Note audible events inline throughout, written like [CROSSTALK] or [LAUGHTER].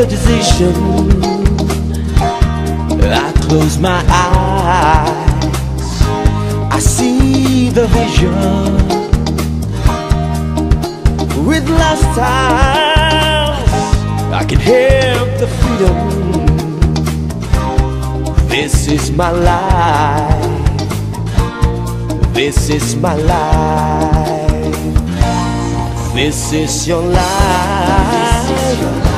the decision. I close my eyes. I see the vision. With last time, I can have the freedom. This is my life. This is my life. This is your life.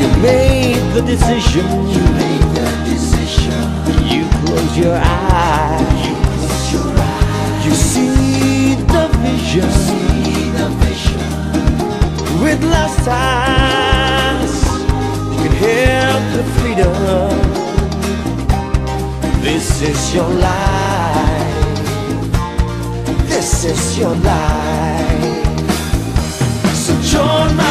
You made the decision. You made the decision. You close your eyes. You close your eyes. You see the vision. See the vision. With last eyes, you can hear the freedom. This is your life. This is your life. So join my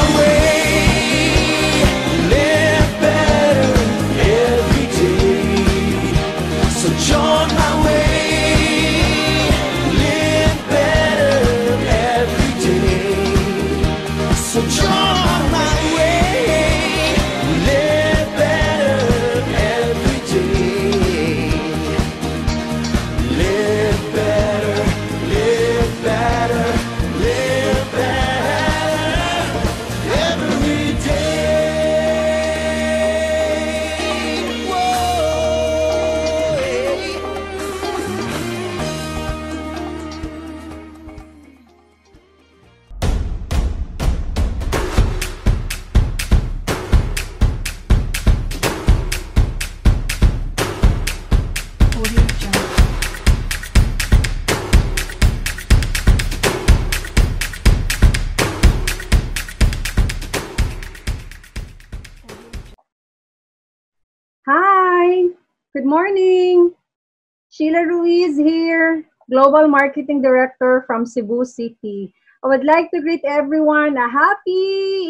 Sheila Ruiz here, Global Marketing Director from Cebu City. I would like to greet everyone a happy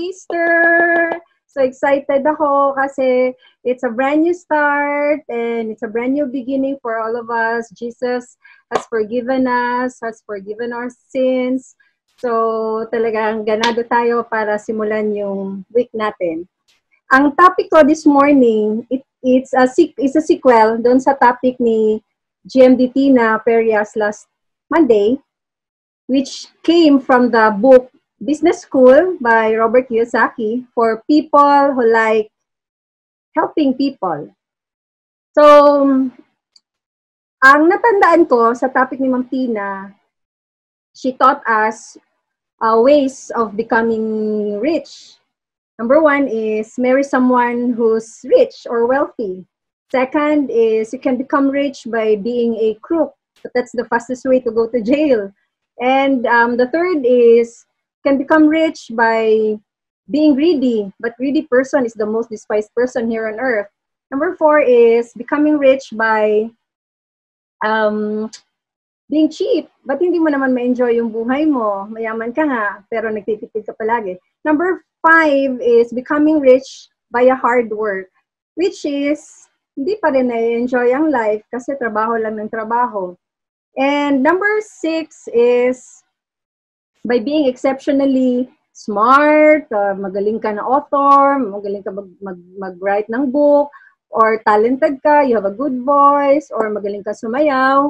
Easter. So excited ako kasi it's a brand new start and it's a brand new beginning for all of us. Jesus has forgiven us, has forgiven our sins. So talagang ganado tayo para simulan yung week natin. Ang topic ko this morning, it, it's a it's a sequel doon sa topic ni GMDT na Perias last Monday, which came from the book Business School by Robert Kiyosaki for people who like helping people. So, ang natandaan ko sa topic ni Ma'am Tina, she taught us uh, ways of becoming rich. Number one is marry someone who's rich or wealthy. Second is you can become rich by being a crook. But that's the fastest way to go to jail. And um, the third is can become rich by being greedy. But greedy person is the most despised person here on earth. Number four is becoming rich by um, being cheap. But hindi mo naman ma-enjoy yung buhay mo. Mayaman ka nga, pero nagtitipid ka palagi. Number five is becoming rich by a hard work, which is hindi pa rin na-enjoy ang life kasi trabaho lang ng trabaho. And number six is by being exceptionally smart, uh, magaling ka na author, magaling ka mag, mag, mag-write ng book, or talented ka, you have a good voice, or magaling ka sumayaw,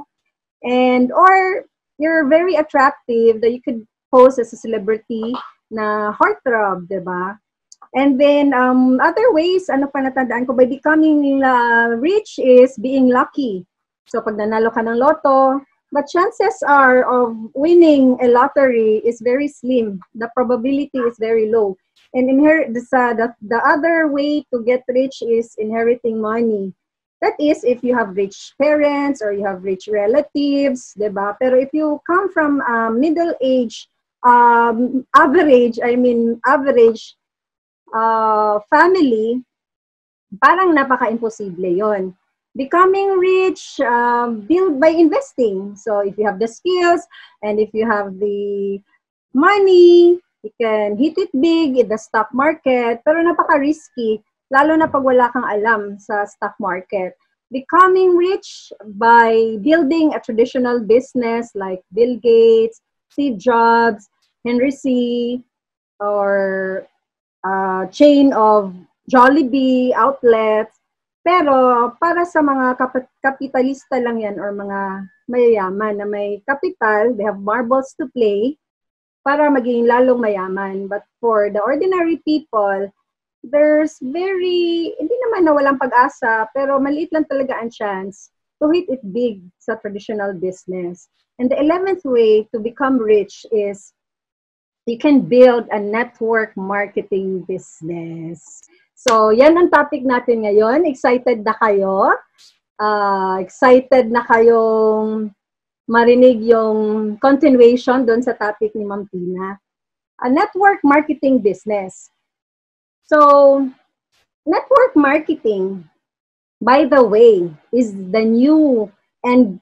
and or you're very attractive that you could pose as a celebrity na heartthrob, di ba? And then, um, other ways, ano pa natandaan ko, by becoming uh, rich is being lucky. So, pag nanalo ka ng loto, but chances are of winning a lottery is very slim. The probability is very low. And inher- this, uh, the, the other way to get rich is inheriting money. That is if you have rich parents or you have rich relatives, diba? Pero if you come from um, middle age, um, average, I mean average uh, family, parang napaka-imposible yon. Becoming rich, um, build by investing. So if you have the skills and if you have the money, you can hit it big in the stock market, pero napaka-risky, lalo na pag wala kang alam sa stock market. Becoming rich by building a traditional business like Bill Gates, Steve Jobs, Henry C. or uh, chain of Jollibee outlets. Pero para sa mga kap- kapitalista lang yan or mga mayayaman na may capital, they have marbles to play para maging lalong mayaman. But for the ordinary people, there's very, hindi naman na walang pag-asa, pero maliit lang talaga ang chance to hit it big sa traditional business. And the 11th way to become rich is you can build a network marketing business. So, yan ang topic natin ngayon. Excited na kayo? Uh, excited na kayong marinig yung continuation doon sa topic ni Ma'am Tina. A network marketing business. So, network marketing, by the way, is the new and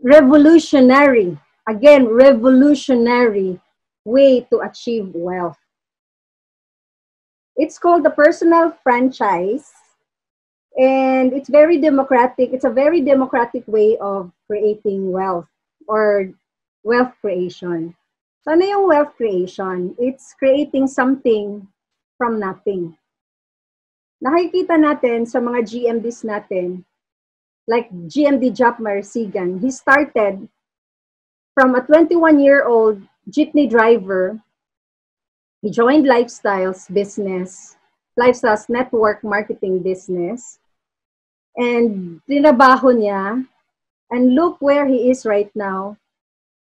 revolutionary, again, revolutionary way to achieve wealth. It's called the personal franchise and it's very democratic. It's a very democratic way of creating wealth or wealth creation. So ano yung wealth creation? It's creating something from nothing. Nakikita natin sa mga GMDs natin, like GMD Jap Marsigan, he started from a 21-year-old jeepney driver. He joined Lifestyles business, Lifestyles network marketing business. And trinabaho niya. And look where he is right now.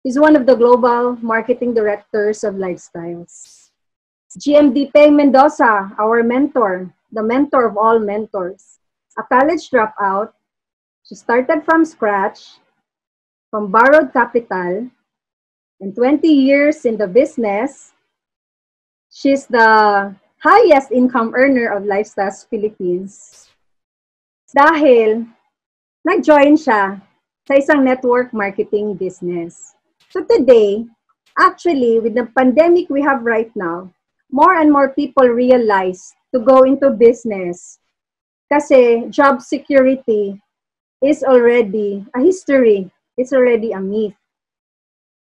He's one of the global marketing directors of Lifestyles. GMD Peng Mendoza, our mentor, the mentor of all mentors, a college dropout. She started from scratch, from borrowed capital, and 20 years in the business. She's the highest income earner of Lifestyles Philippines. Dahil nag-join siya sa isang network marketing business. So today, actually, with the pandemic we have right now, more and more people realize to go into business kasi job security is already a history. It's already a myth.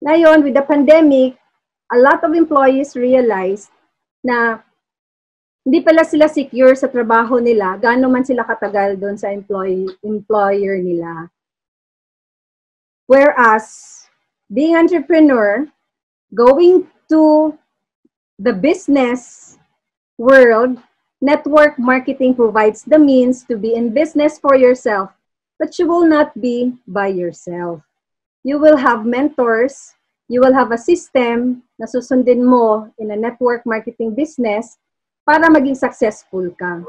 Ngayon, with the pandemic, a lot of employees realized na hindi pala sila secure sa trabaho nila, gaano man sila katagal doon sa employee, employer nila. Whereas, being entrepreneur, going to the business world, network marketing provides the means to be in business for yourself, but you will not be by yourself. You will have mentors, you will have a system na susundin mo in a network marketing business para maging successful ka.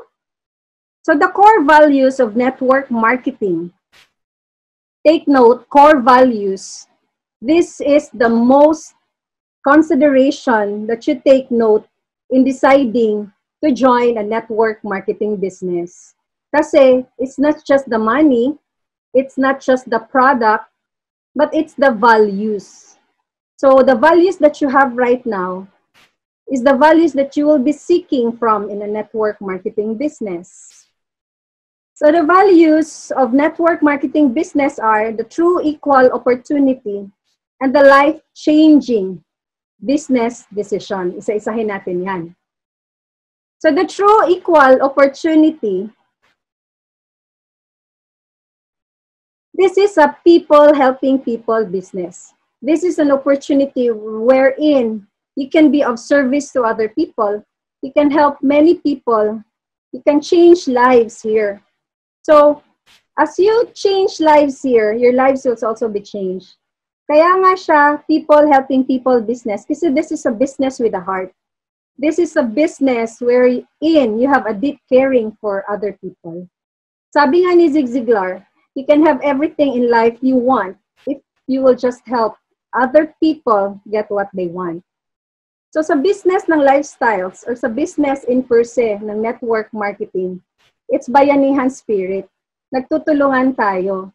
So the core values of network marketing. Take note, core values. This is the most consideration that you take note in deciding to join a network marketing business. Kasi it's not just the money, it's not just the product, but it's the values. So the values that you have right now is the values that you will be seeking from in a network marketing business. So the values of network marketing business are the true equal opportunity and the life-changing business decision. Isa-isahin natin yan. So the true equal opportunity, this is a people helping people business. This is an opportunity wherein you can be of service to other people. You can help many people. You can change lives here. So, as you change lives here, your lives will also be changed. Kaya nga siya, people helping people business. Kasi this is a business with a heart. This is a business wherein you have a deep caring for other people. Sabi nga ni Zig Ziglar, you can have everything in life you want if you will just help other people get what they want. So sa business ng lifestyles or sa business in per se ng network marketing, it's bayanihan spirit. Nagtutulungan tayo.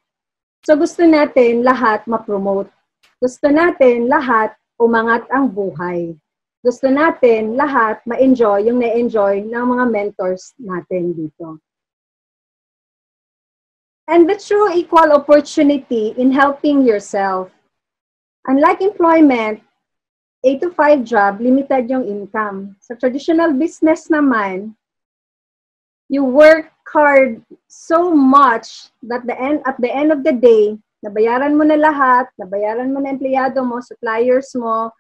So gusto natin lahat ma-promote. Gusto natin lahat umangat ang buhay. Gusto natin lahat ma-enjoy yung na-enjoy ng mga mentors natin dito. And the true equal opportunity in helping yourself. Unlike employment, 8 to 5 job, limited yung income. Sa traditional business naman, you work hard so much that the end at the end of the day, nabayaran mo na lahat, nabayaran mo na empleyado mo, suppliers mo,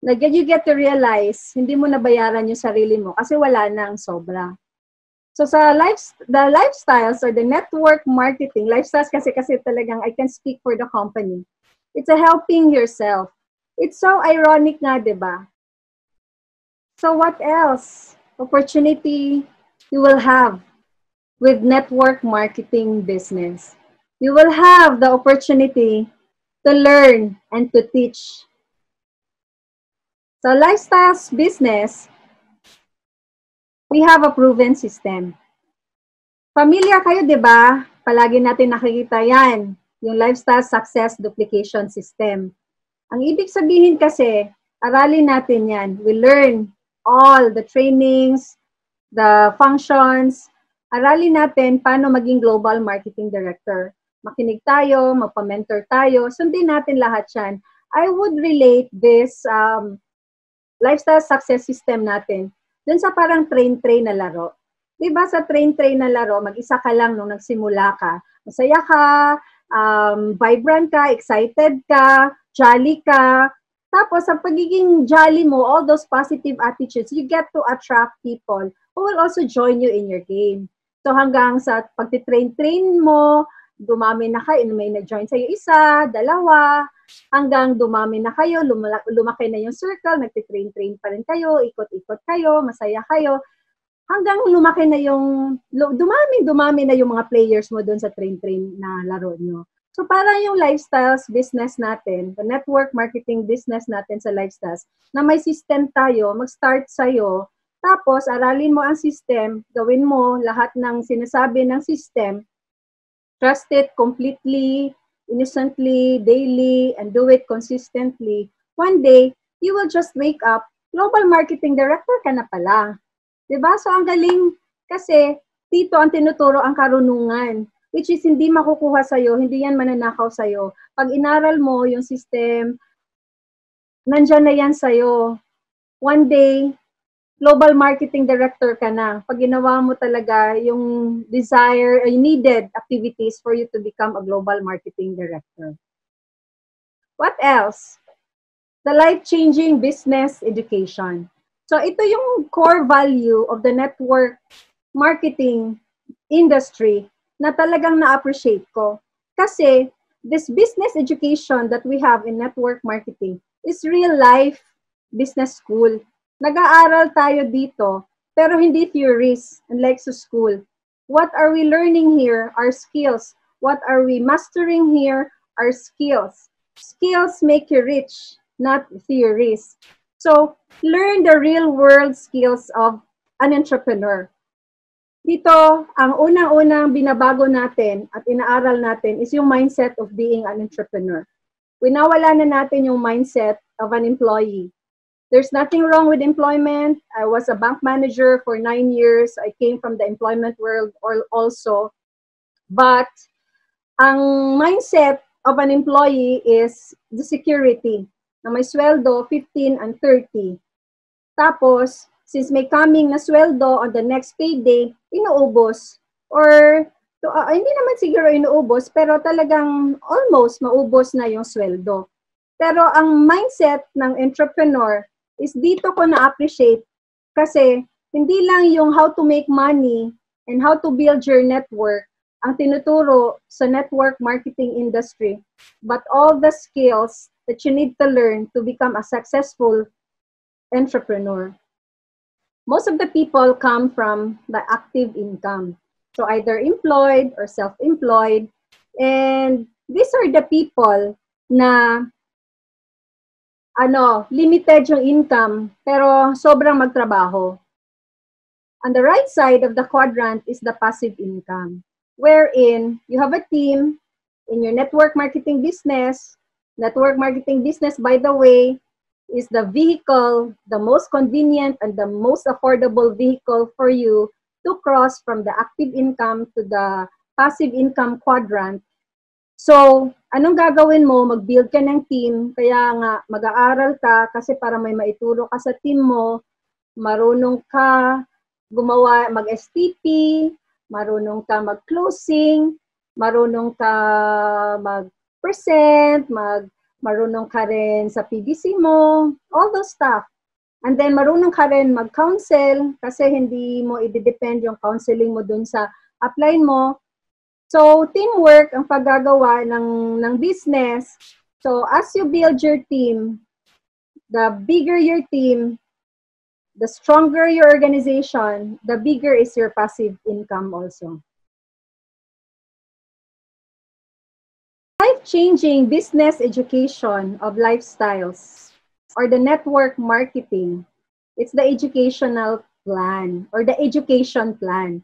na you get to realize, hindi mo nabayaran yung sarili mo kasi wala nang sobra. So sa life, the lifestyles or the network marketing, lifestyles kasi kasi talagang I can speak for the company. It's a helping yourself It's so ironic nga, di ba? So what else? Opportunity you will have with network marketing business. You will have the opportunity to learn and to teach. So lifestyles business, we have a proven system. Familiar kayo, di ba? Palagi natin nakikita yan, yung lifestyle success duplication system. Ang ibig sabihin kasi, aralin natin yan. We learn all the trainings, the functions. Aralin natin paano maging global marketing director. Makinig tayo, magpa-mentor tayo, sundin natin lahat yan. I would relate this um, lifestyle success system natin dun sa parang train-train na laro. Di ba sa train-train na laro, mag-isa ka lang nung nagsimula ka. Masaya ka, um, vibrant ka, excited ka, jolly ka. Tapos, sa pagiging jolly mo, all those positive attitudes, you get to attract people who will also join you in your game. So, hanggang sa pagtitrain-train mo, dumami na kayo, may nag-join sa'yo isa, dalawa, hanggang dumami na kayo, lumaki na yung circle, nagtitrain-train pa rin kayo, ikot-ikot kayo, masaya kayo, hanggang lumaki na yung, dumami, dumami na yung mga players mo doon sa train-train na laro nyo. So parang yung lifestyles business natin, the network marketing business natin sa lifestyles, na may system tayo, mag-start sa'yo, tapos aralin mo ang system, gawin mo lahat ng sinasabi ng system, trust it completely, innocently, daily, and do it consistently. One day, you will just wake up, global marketing director ka na pala. 'Di ba? So ang galing kasi dito ang tinuturo ang karunungan which is hindi makukuha sa'yo, hindi yan mananakaw sa'yo. Pag inaral mo yung system, nandyan na yan sa'yo. One day, global marketing director ka na. Pag ginawa mo talaga yung desire, uh, needed activities for you to become a global marketing director. What else? The life-changing business education. So ito yung core value of the network marketing industry na talagang na-appreciate ko. Kasi this business education that we have in network marketing is real life business school. Nag-aaral tayo dito, pero hindi theories, unlike sa school. What are we learning here? Our skills. What are we mastering here? Our skills. Skills make you rich, not theories. So, learn the real world skills of an entrepreneur. Dito, ang unang-unang binabago natin at inaaral natin is yung mindset of being an entrepreneur. Winawala na natin yung mindset of an employee. There's nothing wrong with employment. I was a bank manager for nine years. I came from the employment world also. But ang mindset of an employee is the security na may sweldo 15 and 30. Tapos, since may coming na sweldo on the next payday, inuubos. Or, to, uh, hindi naman siguro inuubos, pero talagang almost maubos na yung sweldo. Pero ang mindset ng entrepreneur is dito ko na-appreciate kasi hindi lang yung how to make money and how to build your network ang tinuturo sa network marketing industry, but all the skills that you need to learn to become a successful entrepreneur most of the people come from the active income. So either employed or self-employed. And these are the people na ano, limited yung income pero sobrang magtrabaho. On the right side of the quadrant is the passive income, wherein you have a team in your network marketing business. Network marketing business, by the way, is the vehicle, the most convenient and the most affordable vehicle for you to cross from the active income to the passive income quadrant So, anong gagawin mo? Mag-build ka ng team, kaya nga mag-aaral ka kasi para may maituro ka sa team mo, marunong ka gumawa, mag-STP, marunong ka mag-closing, marunong ka mag-present, mag marunong ka rin sa PDC mo, all those stuff. And then marunong ka rin mag-counsel kasi hindi mo i-depend yung counseling mo dun sa upline mo. So, teamwork ang paggagawa ng, ng business. So, as you build your team, the bigger your team, the stronger your organization, the bigger is your passive income also. life-changing business education of lifestyles or the network marketing. It's the educational plan or the education plan.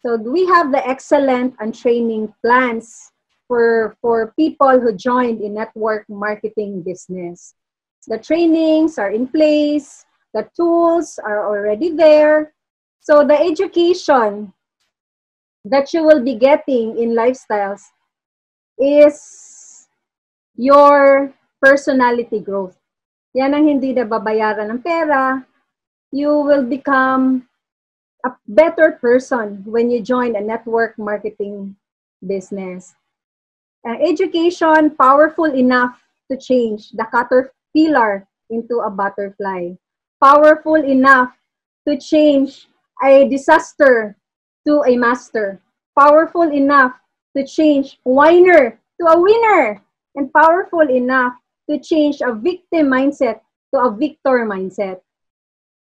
So we have the excellent and training plans for, for people who joined in network marketing business. The trainings are in place, the tools are already there. So the education that you will be getting in lifestyles is your personality growth. Yan ang hindi na babayaran ng pera. You will become a better person when you join a network marketing business. Uh, education, powerful enough to change the caterpillar into a butterfly. Powerful enough to change a disaster to a master. Powerful enough to change whiner to a winner and powerful enough to change a victim mindset to a victor mindset.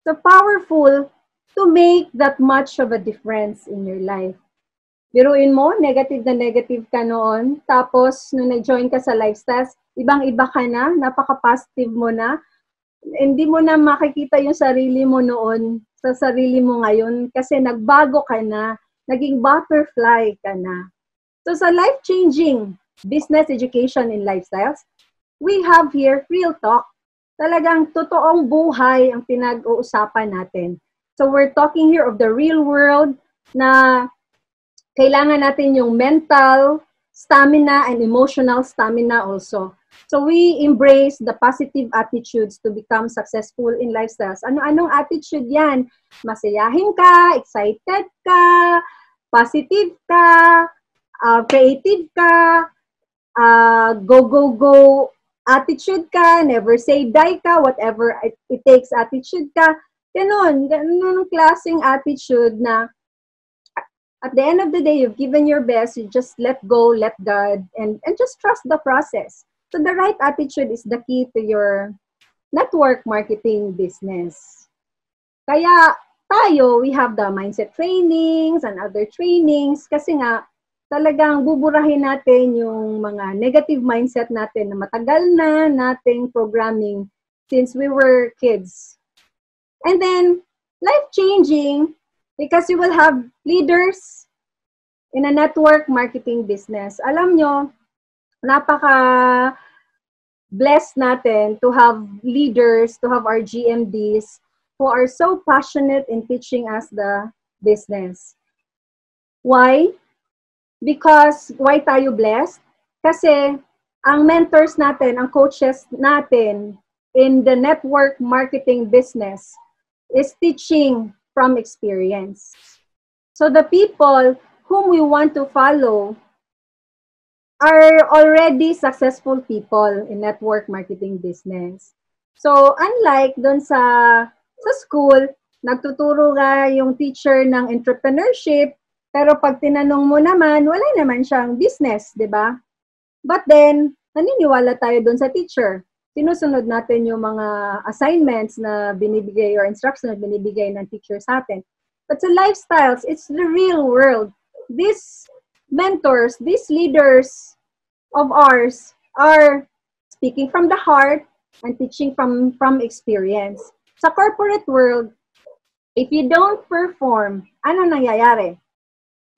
So powerful to make that much of a difference in your life. Biruin mo, negative na negative ka noon. Tapos, nung nag-join ka sa lifestyles, ibang-iba ka na, napaka-positive mo na. Hindi mo na makikita yung sarili mo noon sa sarili mo ngayon kasi nagbago ka na, naging butterfly ka na. So sa life-changing business education in lifestyles, we have here real talk. Talagang totoong buhay ang pinag-uusapan natin. So we're talking here of the real world na kailangan natin yung mental stamina and emotional stamina also. So we embrace the positive attitudes to become successful in lifestyles. Ano-anong attitude yan? Masayahin ka, excited ka, positive ka, uh, creative ka, uh, go, go, go attitude ka, never say die ka, whatever it, it takes attitude ka. Ganon, ganon klaseng attitude na at the end of the day, you've given your best, you just let go, let God, and, and just trust the process. So the right attitude is the key to your network marketing business. Kaya tayo, we have the mindset trainings and other trainings kasi nga, talagang buburahin natin yung mga negative mindset natin na matagal na nating programming since we were kids. And then, life-changing because you will have leaders in a network marketing business. Alam nyo, napaka blessed natin to have leaders, to have our GMDs who are so passionate in teaching us the business. Why? Because, why tayo blessed? Kasi, ang mentors natin, ang coaches natin in the network marketing business is teaching from experience. So the people whom we want to follow are already successful people in network marketing business. So unlike doon sa sa school, nagtuturo nga yung teacher ng entrepreneurship, pero pag tinanong mo naman, wala naman siyang business, di ba? But then, naniniwala tayo doon sa teacher. Sinusunod natin yung mga assignments na binibigay or instructions na binibigay ng teacher sa atin. But sa lifestyles, it's the real world. These mentors, these leaders of ours are speaking from the heart and teaching from, from experience. Sa corporate world, if you don't perform, ano nangyayari?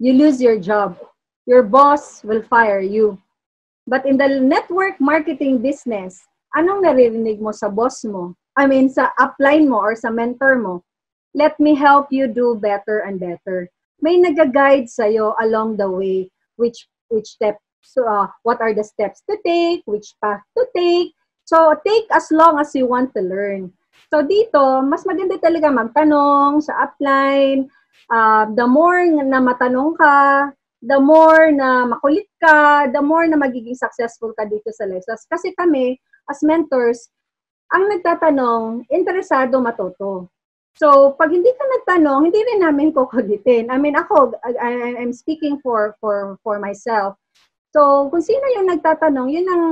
you lose your job. Your boss will fire you. But in the network marketing business, anong naririnig mo sa boss mo? I mean, sa upline mo or sa mentor mo? Let me help you do better and better. May nag-guide sa'yo along the way which which step So, uh, what are the steps to take? Which path to take? So, take as long as you want to learn. So, dito, mas maganda talaga magtanong sa upline. Uh, the more na matanong ka, the more na makulit ka, the more na magiging successful ka dito sa lessons. Kasi kami, as mentors, ang nagtatanong, interesado matuto. So, pag hindi ka nagtanong, hindi rin namin [LAUGHS] kukulitin. I mean, ako, I, I'm speaking for, for, for myself. So, kung sino yung nagtatanong, yun ang,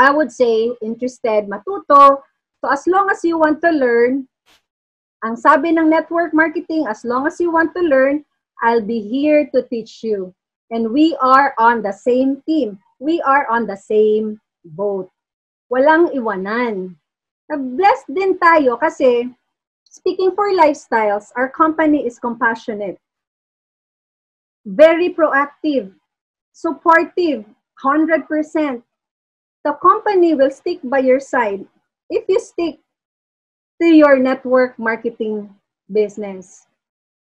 I would say, interested, matuto. So, as long as you want to learn, ang sabi ng network marketing, as long as you want to learn, I'll be here to teach you. And we are on the same team. We are on the same boat walang iwanan. Blessed din tayo kasi speaking for lifestyles, our company is compassionate, very proactive, supportive, 100%. The company will stick by your side if you stick to your network marketing business.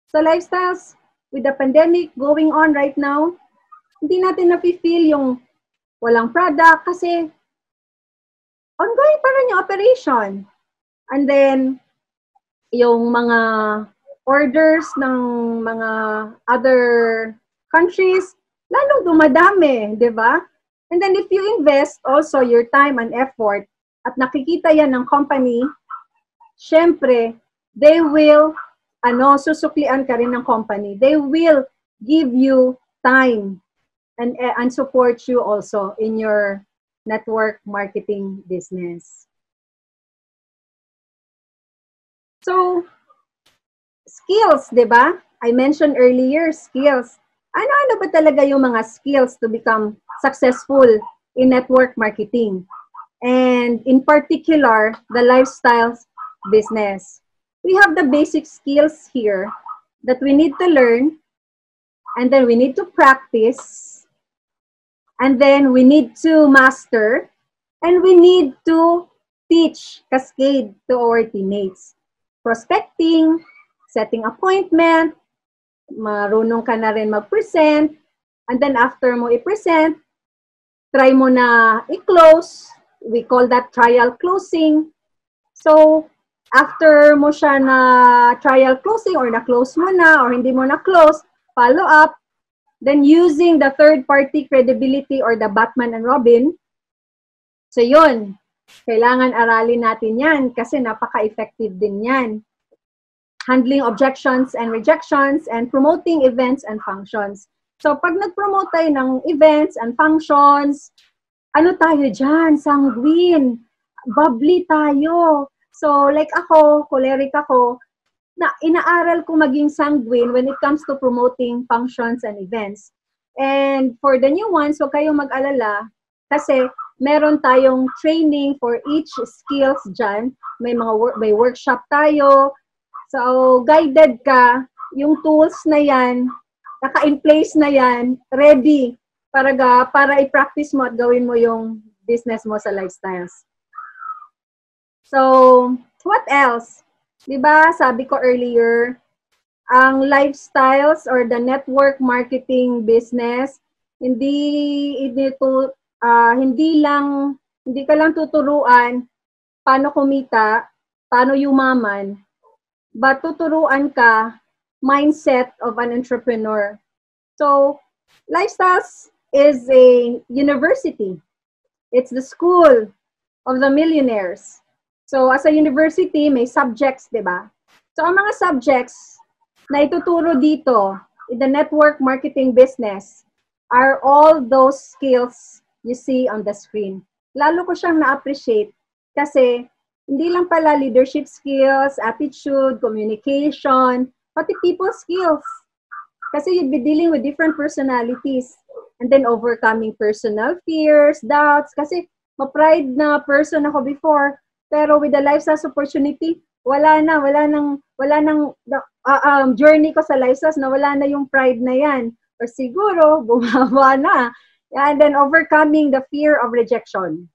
So lifestyles, with the pandemic going on right now, hindi natin nafe-feel yung walang product kasi ongoing pa rin yung operation. And then, yung mga orders ng mga other countries, lalong dumadami, di ba? And then if you invest also your time and effort at nakikita yan ng company, syempre, they will, ano, susuklian ka rin ng company. They will give you time and, and support you also in your network marketing business. So, skills, di ba? I mentioned earlier, skills. Ano-ano ba talaga yung mga skills to become successful in network marketing? And in particular, the lifestyle business. We have the basic skills here that we need to learn and then we need to practice And then we need to master and we need to teach, cascade to our teammates. Prospecting, setting appointment, marunong ka na rin mag-present, and then after mo i-present, try mo na i-close. We call that trial closing. So, after mo siya na trial closing or na-close mo na or hindi mo na-close, follow up, Then using the third party credibility or the Batman and Robin. So yun, kailangan aralin natin yan kasi napaka-effective din yan. Handling objections and rejections and promoting events and functions. So pag nag-promote tayo ng events and functions, ano tayo dyan? Sanguine. Bubbly tayo. So like ako, choleric ako, na inaaral ko maging sanguine when it comes to promoting functions and events. And for the new ones, huwag kayong mag-alala kasi meron tayong training for each skills dyan. May mga wor- may workshop tayo. So, guided ka. Yung tools na yan, naka-in place na yan, ready para, ga, para i-practice mo at gawin mo yung business mo sa lifestyles. So, what else? 'Di ba? Sabi ko earlier, ang lifestyles or the network marketing business, hindi ito uh, hindi lang hindi ka lang tuturuan paano kumita, paano yumaman, but tuturuan ka mindset of an entrepreneur. So, Lifestyles is a university. It's the school of the millionaires. So, as a university, may subjects, di ba? So, ang mga subjects na ituturo dito in the network marketing business are all those skills you see on the screen. Lalo ko siyang na-appreciate kasi hindi lang pala leadership skills, attitude, communication, pati people skills. Kasi you'd be dealing with different personalities and then overcoming personal fears, doubts. Kasi ma-pride na person ako before. Pero with the lifestyle opportunity, wala na, wala nang, wala nang uh, um, journey ko sa lifestyle na wala na yung pride na yan. Or siguro, [LAUGHS] bumaba na. And then overcoming the fear of rejection.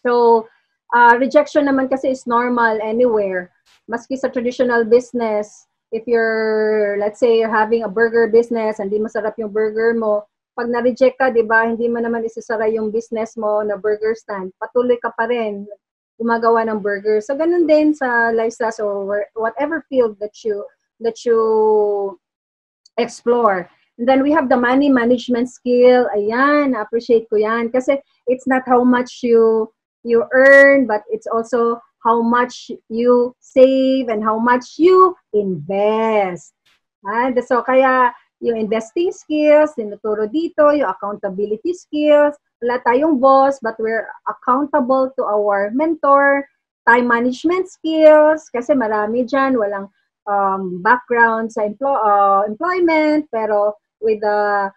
So, uh, rejection naman kasi is normal anywhere. Maski sa traditional business, if you're, let's say, you're having a burger business and di masarap yung burger mo, pag na-reject ka, di ba, hindi mo naman isasara yung business mo na burger stand. Patuloy ka pa rin gumagawa ng burger. So, ganun din sa lifestyle or whatever field that you that you explore. And then we have the money management skill. Ayan, appreciate ko yan. Kasi it's not how much you you earn, but it's also how much you save and how much you invest. And so kaya yung investing skills, tinuturo dito, yung accountability skills. Wala tayong boss, but we're accountable to our mentor. Time management skills, kasi marami dyan, walang um, background sa emplo- uh, employment, pero with the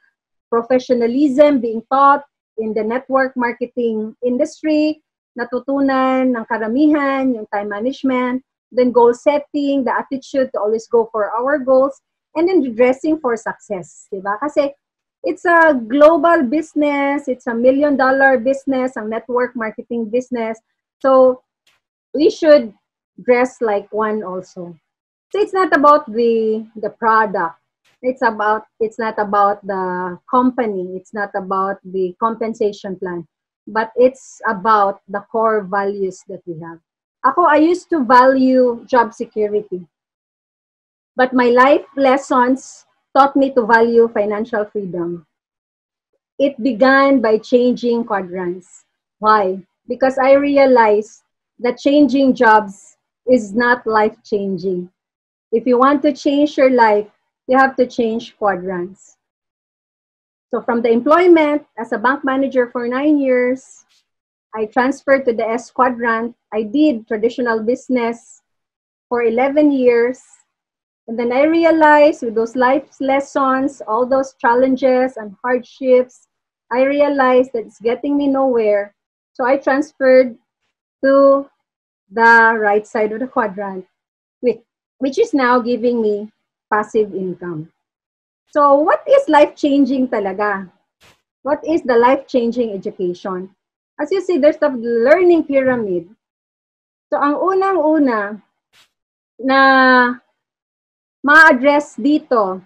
professionalism being taught in the network marketing industry, natutunan ng karamihan, yung time management, then goal setting, the attitude to always go for our goals, and then dressing for success, di ba? Kasi it's a global business, it's a million dollar business, a network marketing business. So we should dress like one also. So it's not about the the product. It's about it's not about the company. It's not about the compensation plan, but it's about the core values that we have. Ako, I used to value job security. But my life lessons taught me to value financial freedom. It began by changing quadrants. Why? Because I realized that changing jobs is not life changing. If you want to change your life, you have to change quadrants. So from the employment as a bank manager for nine years, I transferred to the S quadrant. I did traditional business for 11 years. And then I realized with those life lessons, all those challenges and hardships, I realized that it's getting me nowhere. So I transferred to the right side of the quadrant, which is now giving me passive income. So what is life-changing talaga? What is the life-changing education? As you see, there's the learning pyramid. So ang unang-una na ma-address dito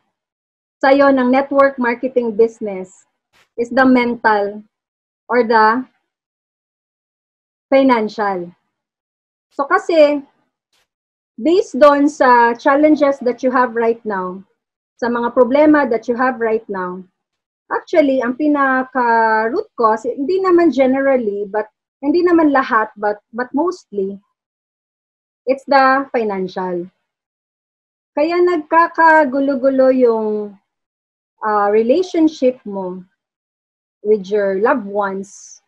sa'yo ng network marketing business is the mental or the financial. So kasi based on sa challenges that you have right now, sa mga problema that you have right now, actually, ang pinaka-root cause, hindi naman generally, but hindi naman lahat, but, but mostly, it's the financial. Kaya nagkakagulo-gulo yung uh, relationship mo with your loved ones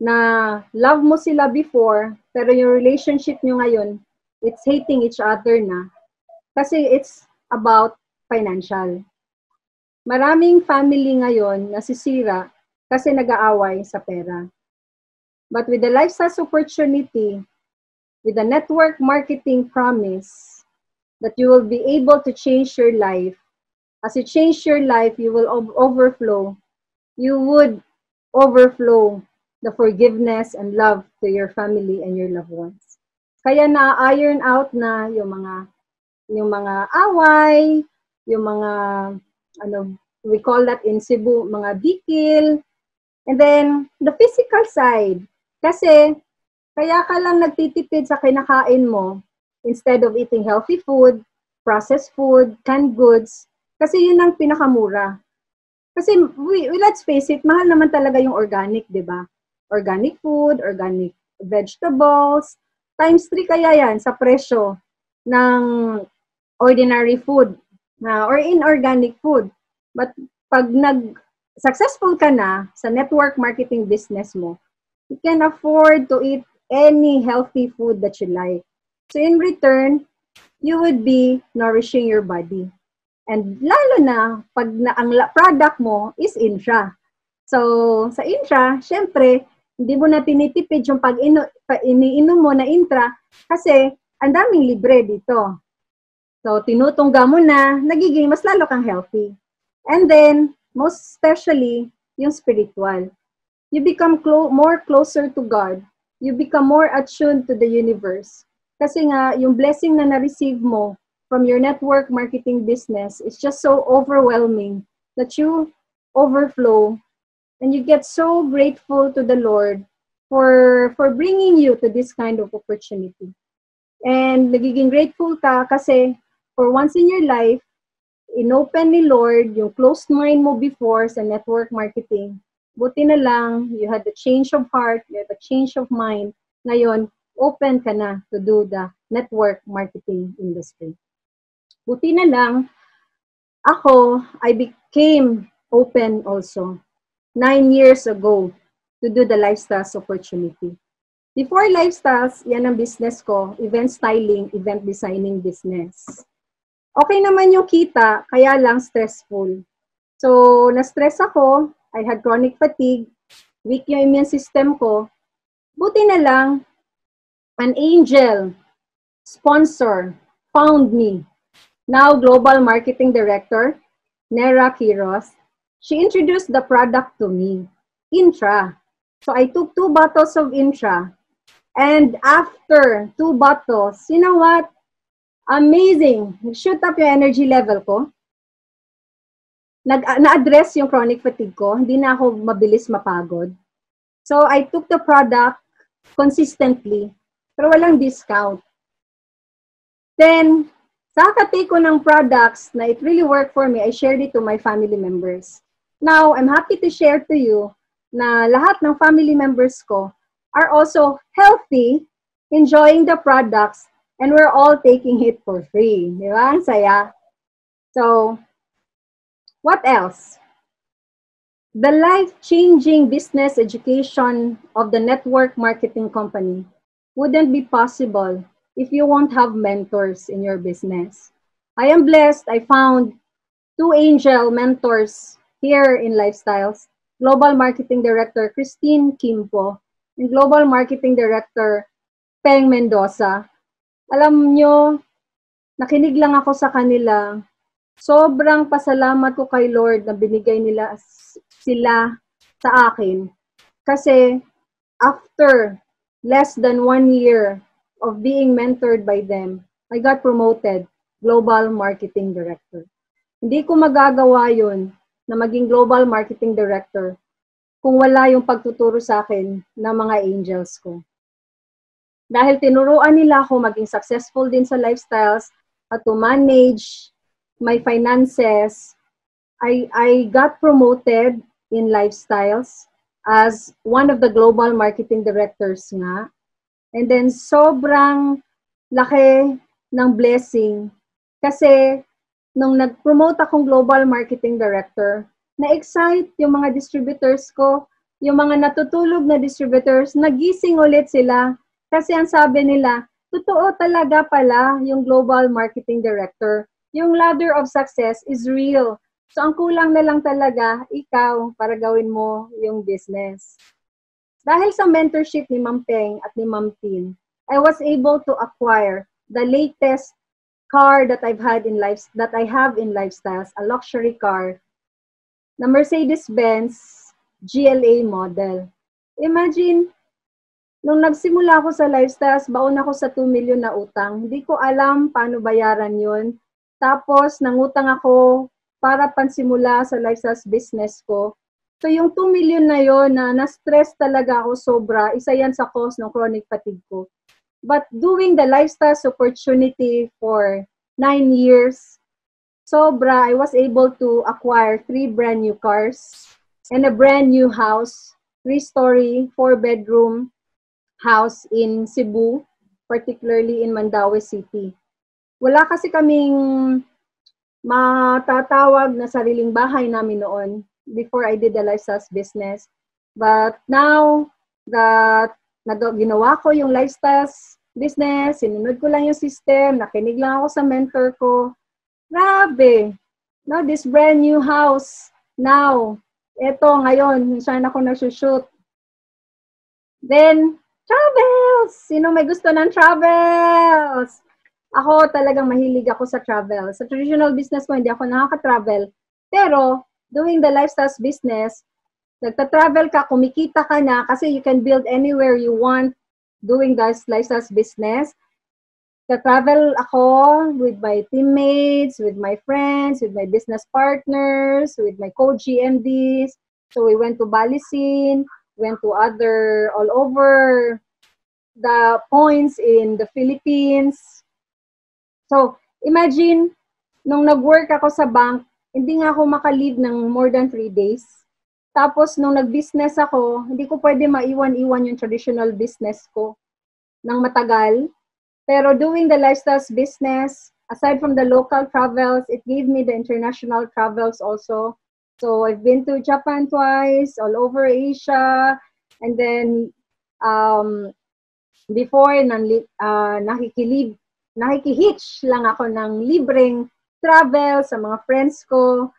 na love mo sila before, pero yung relationship nyo ngayon, it's hating each other na. Kasi it's about financial. Maraming family ngayon nasisira kasi nag-aaway sa pera. But with the lifestyle opportunity, with the network marketing promise, that you will be able to change your life. As you change your life, you will overflow. You would overflow the forgiveness and love to your family and your loved ones. Kaya na-iron out na yung mga yung mga away, yung mga ano we call that in Cebu mga bikil. And then the physical side kasi kaya ka lang nagtitipid sa kinakain mo instead of eating healthy food, processed food, canned goods kasi yun ang pinakamura. Kasi we, let's face it, mahal naman talaga yung organic, 'di ba? Organic food, organic vegetables, times 3 kaya yan sa presyo ng ordinary food na or inorganic food. But pag nag successful ka na sa network marketing business mo, you can afford to eat any healthy food that you like. So in return, you would be nourishing your body. And lalo na pag na, ang product mo is intra. So sa intra, syempre, hindi mo na tinitipid yung pag ino, pa, iniinom mo na intra kasi ang daming libre dito. So, tinutungga mo na, nagiging mas lalo kang healthy. And then, most especially, yung spiritual. You become clo- more closer to God. You become more attuned to the universe. Kasi nga, yung blessing na na-receive mo from your network marketing business is just so overwhelming that you overflow and you get so grateful to the Lord for for bringing you to this kind of opportunity. And nagiging grateful ka kasi for once in your life, inopen ni Lord yung closed mind mo before sa network marketing. Buti na lang, you had the change of heart, you had the change of mind. Ngayon, open ka na to do the network marketing industry. Buti na lang, ako, I became open also nine years ago to do the lifestyles opportunity. Before lifestyles, yan ang business ko, event styling, event designing business. Okay naman yung kita, kaya lang stressful. So, na-stress ako, I had chronic fatigue, weak yung immune system ko. Buti na lang, an angel sponsor found me. Now, Global Marketing Director, Nera Quiros, she introduced the product to me, Intra. So I took two bottles of Intra. And after two bottles, you know what? Amazing. Shoot up yung energy level ko. Nag, na-address yung chronic fatigue ko. Hindi na ako mabilis mapagod. So I took the product consistently, pero walang discount. Then, sa katake ko ng products na it really worked for me, I shared it to my family members. Now, I'm happy to share to you na lahat ng family members ko are also healthy, enjoying the products, and we're all taking it for free. Di ba? Ang saya. So, what else? The life-changing business education of the network marketing company wouldn't be possible if you won't have mentors in your business. I am blessed. I found two angel mentors here in Lifestyles, Global Marketing Director Christine Kimpo, and Global Marketing Director Peng Mendoza. Alam nyo, nakinig lang ako sa kanila. Sobrang pasalamat ko kay Lord na binigay nila sila sa akin. Kasi after less than one year of being mentored by them, I got promoted Global Marketing Director. Hindi ko magagawa yun na maging Global Marketing Director kung wala yung pagtuturo sa akin ng mga angels ko. Dahil tinuruan nila ako maging successful din sa lifestyles at to manage my finances, I, I got promoted in lifestyles as one of the global marketing directors nga. And then sobrang laki ng blessing kasi nung nag-promote akong global marketing director, na-excite yung mga distributors ko, yung mga natutulog na distributors, nagising ulit sila. Kasi ang sabi nila, totoo talaga pala yung global marketing director. Yung ladder of success is real. So ang kulang na lang talaga, ikaw, para gawin mo yung business. Dahil sa mentorship ni Ma'am Peng at ni Ma'am Tin, I was able to acquire the latest car that I've had in life that I have in lifestyles, a luxury car, na Mercedes-Benz GLA model. Imagine, nung nagsimula ako sa lifestyles, baon ako sa 2 million na utang. Hindi ko alam paano bayaran yun. Tapos, nangutang ako para pansimula sa lifestyles business ko. So, yung 2 million na yon na na-stress talaga ako sobra, isa yan sa cause ng chronic fatigue ko. But doing the lifestyle opportunity for nine years, sobra, I was able to acquire three brand new cars and a brand new house, three-story, four-bedroom house in Cebu, particularly in Mandaue City. Wala kasi kaming matatawag na sariling bahay namin noon before I did the lifestyle business. But now that nag- ginawa ko yung lifestyles business, sinunod ko lang yung system, nakinig lang ako sa mentor ko. Grabe! No, this brand new house, now, eto ngayon, saan ako nagsushoot. Then, travels! Sino may gusto ng travels? Ako talagang mahilig ako sa travel. Sa traditional business ko, hindi ako nakaka-travel. Pero, doing the lifestyle business, nagta-travel ka, kumikita ka na kasi you can build anywhere you want doing this lifestyle business. Ka-travel ako with my teammates, with my friends, with my business partners, with my co-GMDs. So we went to Balisin, went to other, all over the points in the Philippines. So, imagine, nung nag-work ako sa bank, hindi nga ako makalive ng more than three days. Tapos, nung nag-business ako, hindi ko pwede maiwan-iwan yung traditional business ko ng matagal. Pero doing the lifestyles business, aside from the local travels, it gave me the international travels also. So I've been to Japan twice, all over Asia, and then um, before nanli, uh, nakikilib, nakikihitch lang ako ng libreng travel sa mga friends ko.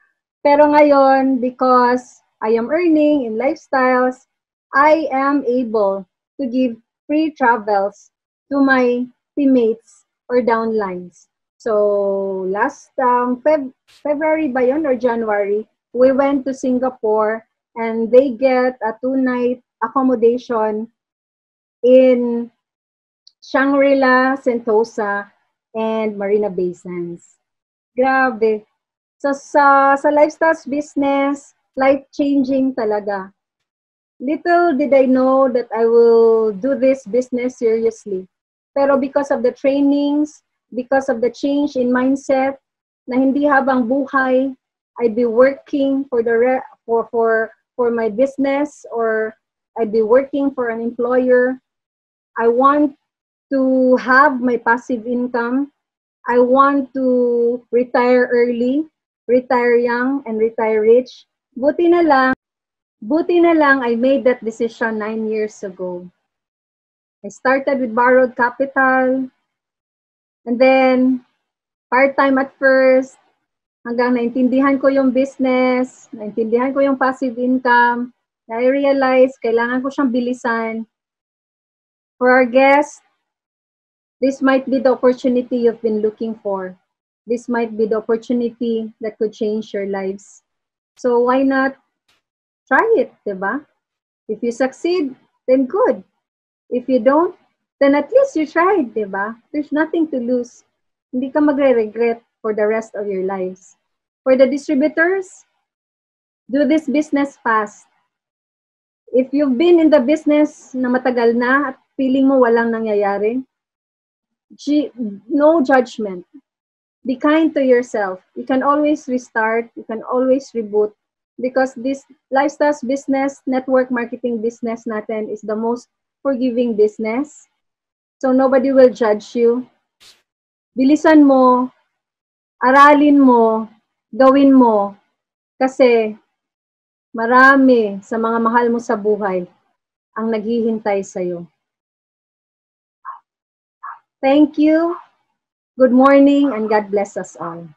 Pero ngayon, because I am earning in lifestyles, I am able to give free travels to my teammates or downlines. So last um, Feb February ba yun or January, we went to Singapore and they get a two-night accommodation in Shangri-La, Sentosa, and Marina Bay Sands. Grabe. So sa, sa lifestyles business, life-changing talaga. Little did I know that I will do this business seriously. Pero because of the trainings, because of the change in mindset, na hindi habang buhay, I'd be working for the re- for for for my business or I'd be working for an employer. I want to have my passive income. I want to retire early, retire young, and retire rich. Buti na lang, buti na lang I made that decision nine years ago. I started with borrowed capital. And then, part-time at first, hanggang naintindihan ko yung business, naintindihan ko yung passive income, I realize kailangan ko siyang bilisan. For our guests, this might be the opportunity you've been looking for. This might be the opportunity that could change your lives. So why not try it, diba? If you succeed, then good. If you don't, then at least you tried, di ba? There's nothing to lose. Hindi ka magre-regret for the rest of your lives. For the distributors, do this business fast. If you've been in the business na matagal na at feeling mo walang nangyayari, no judgment. Be kind to yourself. You can always restart. You can always reboot. Because this lifestyle business, network marketing business natin is the most forgiving business. So nobody will judge you. Bilisan mo, aralin mo, gawin mo, kasi marami sa mga mahal mo sa buhay ang naghihintay sa'yo. Thank you. Good morning and God bless us all.